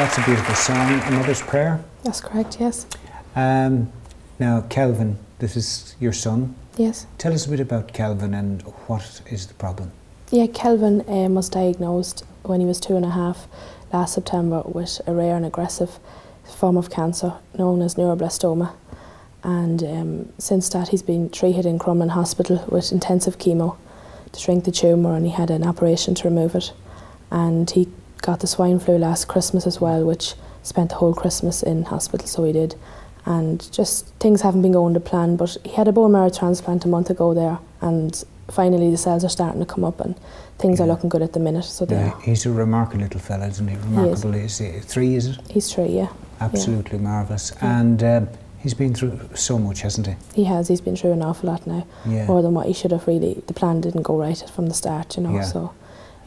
that's a beautiful song, A Mother's Prayer. That's correct, yes. Um, now, Kelvin, this is your son. Yes. Tell us a bit about Kelvin and what is the problem. Yeah, Kelvin um, was diagnosed when he was two and a half last September with a rare and aggressive form of cancer known as neuroblastoma. And um, since that, he's been treated in Crumlin Hospital with intensive chemo to shrink the tumour, and he had an operation to remove it. And he got the swine flu last Christmas as well, which spent the whole Christmas in hospital, so he did. And just things haven't been going to plan, but he had a bone marrow transplant a month ago there, and finally the cells are starting to come up, and things Yeah. are looking good at the minute. So Yeah, he's a remarkable little fella, isn't he? Remarkable. Is he three? Is it? he's three, yeah. Absolutely marvelous. Yeah. And um, he's been through so much, hasn't he? He has. He's been through an awful lot now, Yeah. more than what he should have really. The plan didn't go right from the start, you know. Yeah. So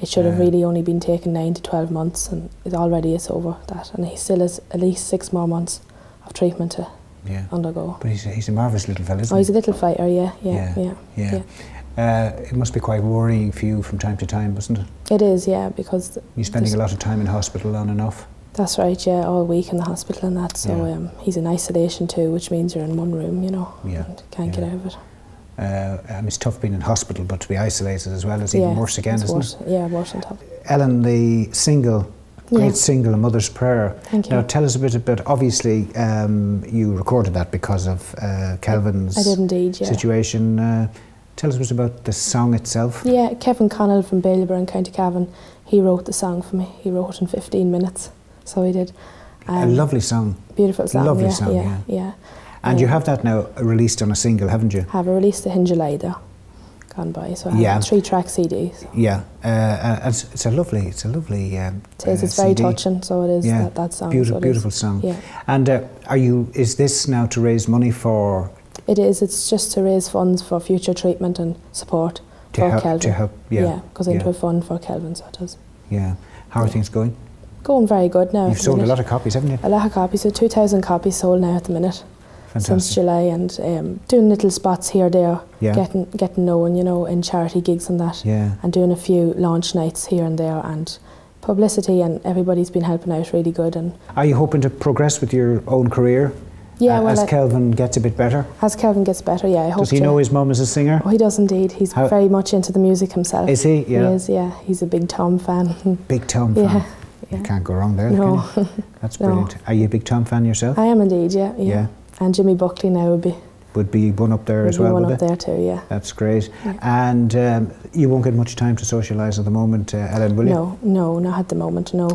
it should have really only been taken nine to twelve months, and it already is over that. And he still has at least six more months of treatment to yeah. undergo. But he's a, he's a marvelous little isn't Oh, he's he? a little fighter, yeah, yeah, yeah. yeah. Uh, it must be quite worrying for you from time to time, mustn't it? It is, yeah, because You're spending a lot of time in hospital on and off. that's right, yeah, all week in the hospital and that. So Yeah. um, he's in isolation too, which means you're in one room, you know, Yeah, and can't get yeah. out of it. Uh, I mean, it's tough being in hospital, but to be isolated as well is even yeah, worse again, isn't worse. Yeah, worse on top. it? Ellen, the single, great Yeah. single, A Mother's Prayer. Thank you. Now, tell us a bit about, obviously, um, you recorded that because of uh, Kelvin's I did indeed, yeah. situation. Uh, tell us a bit about the song itself. Yeah, Kevin Connell from Bailieborough in County Cavan, he wrote the song for me. He wrote it in 15 minutes, so he did. a lovely song. Beautiful song, lovely yeah, song, yeah, yeah. And you Um, have that now released on a single, haven't you? Have a released the in July gone by, so I have Yeah. three track CD. So Yeah, uh, uh, it's, it's a lovely, it's a lovely. Um, it is, uh, it's very CD. touching, so it is Yeah, that, that song. Beautiful, so is. beautiful song. Yeah, And uh, are you? Is this now to raise money for it is. It's just to raise funds for future treatment and support to for help? Kelvin. To help? Yeah, yeah, goes into yeah. a fund for Kelvin, so it does. yeah. How are Yeah. things going? Going very good now. You've sold a lot of copies, haven't you? A lot of copies, so 2,000 copies sold now at the minute. Since July and um, doing little spots here there, Yeah. getting getting known, you know, in charity gigs and that, Yeah. and doing a few launch nights here and there, and publicity, and everybody's been helping out really good. And Are you hoping to progress with your own career? yeah, uh, well, as I- Kelvin gets a bit better. as Kelvin gets better, yeah, I hope Does he to. know his mum is a singer? Oh, he does indeed. He's How- very much into the music himself. Is he? Yeah. He is, yeah. He's a big Tom fan. Big Tom fan. yeah, You can't go wrong there. No? That's No. brilliant. Are you a big Tom fan yourself? I am indeed, yeah, yeah. Yeah. And Jimmy Buckley now would be, Would be one up there as well. one up it? there too, yeah. That's great. Yeah. And um, you won't get much time to socialise at the moment, uh, Ellen, will you? No, no, not at the moment. No,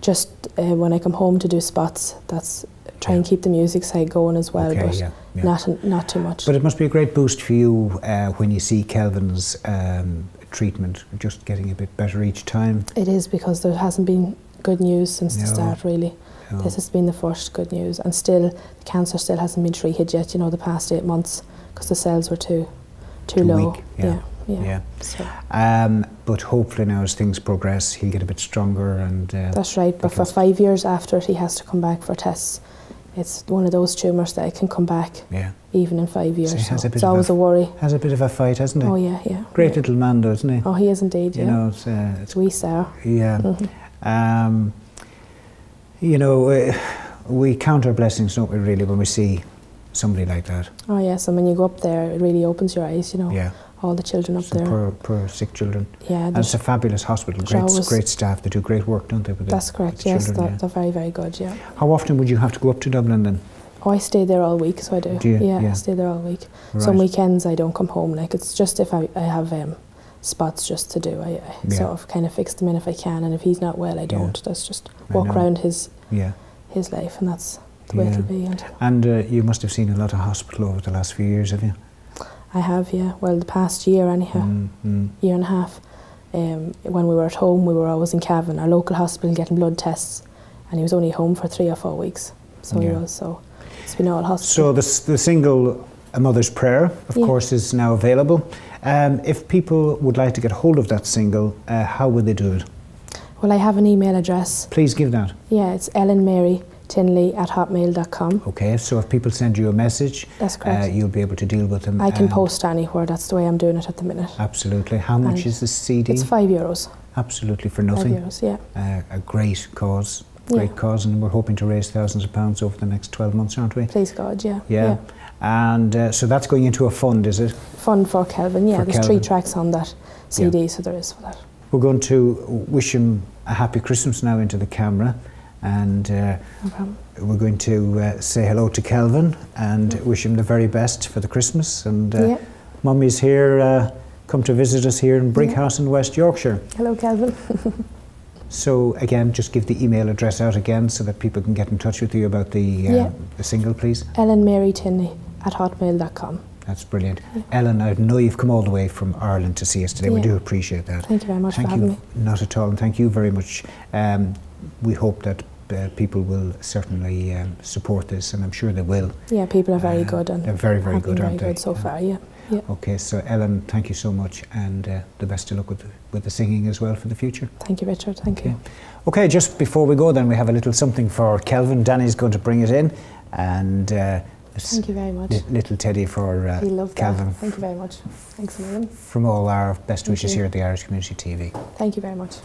just uh, when I come home to do spots, that's try and keep the music side going as well, okay, but yeah, yeah. not not too much. But it must be a great boost for you uh, when you see Kelvin's um, treatment just getting a bit better each time. it is because there hasn't been good news since the start. Really, you this has been the first good news, and still the cancer still hasn't been treated yet. You know, the past eight months because the cells were too too, Too low. weak, yeah, yeah, yeah. yeah. So Um, but hopefully now as things progress, he'll get a bit stronger and uh, that's right. But for five years after it, he has to come back for tests. It's one of those tumours that it can come back yeah, even in five years. has so a bit it's a always f- a worry. has a bit of a fight, hasn't he? Oh yeah, yeah. Great yeah. little man, though, isn't he? Oh, he is indeed. you yeah. know, it's, uh, it's wee Sarah. yeah. Mhm. Um, you know, uh, we count our blessings, don't we? Really, when we see somebody like that. Oh yes, and when you go up there, it really opens your eyes. You know, Yeah, all the children up some there. poor, poor sick children. yeah, And it's a fabulous hospital. Great, always- great staff. They do great work, don't they? With the- that's with correct. the Yes, children, they're, yeah. they're very, very good. Yeah. How often would you have to go up to Dublin then? Oh, I stay there all week, so I do. Do you? Yeah, Yeah. I stay there all week. Right. Some weekends I don't come home. Like it's just if I, I have um, spots just to do. I, I Yeah. sort of kind of fix them in if I can, and if he's not well, I don't. That's just walk around his Yeah. his life, and that's the way Yeah. it'll be. And And uh, you must have seen a lot of hospital over the last few years, have you? I have, yeah. Well, the past year anyhow. Mm, mm. year and a half. Um, when we were at home, we were always in Cavan, our local hospital, getting blood tests, and he was only home for three or four weeks. So he was. So it's been all hospital. So the, the single A Mother's Prayer, of Yeah. course, is now available. Um, if people would like to get hold of that single, uh, how would they do it? well, I have an email address. Please give that. Yeah, it's Ellen Mary Tinnelly at hotmail.com. Okay, so if people send you a message, That's uh, correct. you'll be able to deal with them. I can post anywhere. That's the way I'm doing it at the minute. Absolutely. How much And is the CD? It's five euros. Absolutely for nothing. Five euros, yeah. Uh, a great cause. Great Yeah. cause, and we're hoping to raise thousands of pounds over the next 12 months, aren't we? Please God, yeah. Yeah. And uh, so that's going into a fund, is it? Fund for Kelvin, yeah. For There's Kelvin. three tracks on that CD, so there is for that. We're going to wish him a happy Christmas now into the camera, and uh, No we're going to uh, say hello to Kelvin and wish him the very best for the Christmas. And uh, yeah. Mummy's here, uh, come to visit us here in Brighouse in West Yorkshire. Hello, Kelvin. So again, just give the email address out again so that people can get in touch with you about the, uh, Yeah. the single, please. Ellen Mary Tinnelly at hotmail.com. That's brilliant. Ellen, I know you've come all the way from Ireland to see us today. We do appreciate that. Thank you very much Thank for you. having me. Not at all, and thank you very much. Um, we hope that uh, people will certainly um, support this, and I'm sure they will. Yeah, people are very Uh, good and they're very, very good, very aren't they? good so Yeah. far, yeah. Yeah. Okay, so Ellen, thank you so much, and uh, the best of luck with the, with the singing as well for the future. Thank you, Richard. Thank you. Okay, just before we go, then we have a little something for Kelvin. Danny's going to bring it in, and uh, Thank you very much. li- little teddy for uh, that. Kelvin Thank you very much. Thanks million. from all our best Thank wishes you. here at the Irish Community TV. Thank you very much.